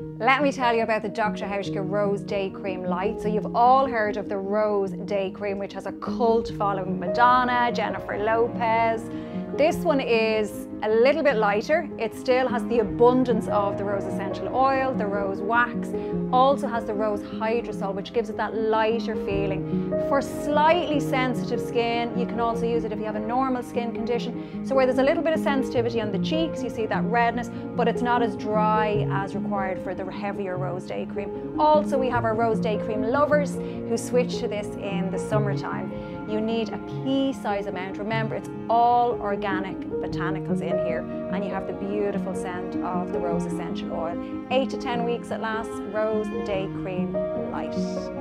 Let me tell you about the Dr. Hauschka Rose Day Cream Light. So you've all heard of the Rose Day Cream, which has a cult following Madonna, Jennifer Lopez. This one is a little bit lighter. It still has the abundance of the rose essential oil, the rose wax, also has the rose hydrosol, which gives it that lighter feeling. For slightly sensitive skin, you can also use it if you have a normal skin condition. So where there's a little bit of sensitivity on the cheeks, you see that redness, but it's not as dry as required for the heavier Rose Day Cream. Also, we have our Rose Day Cream lovers who switch to this in the summertime. You need a pea size amount. Remember, it's all organic botanicals in here and you have the beautiful scent of the rose essential oil. Eight to 10 weeks at last, Rose Day Cream Light.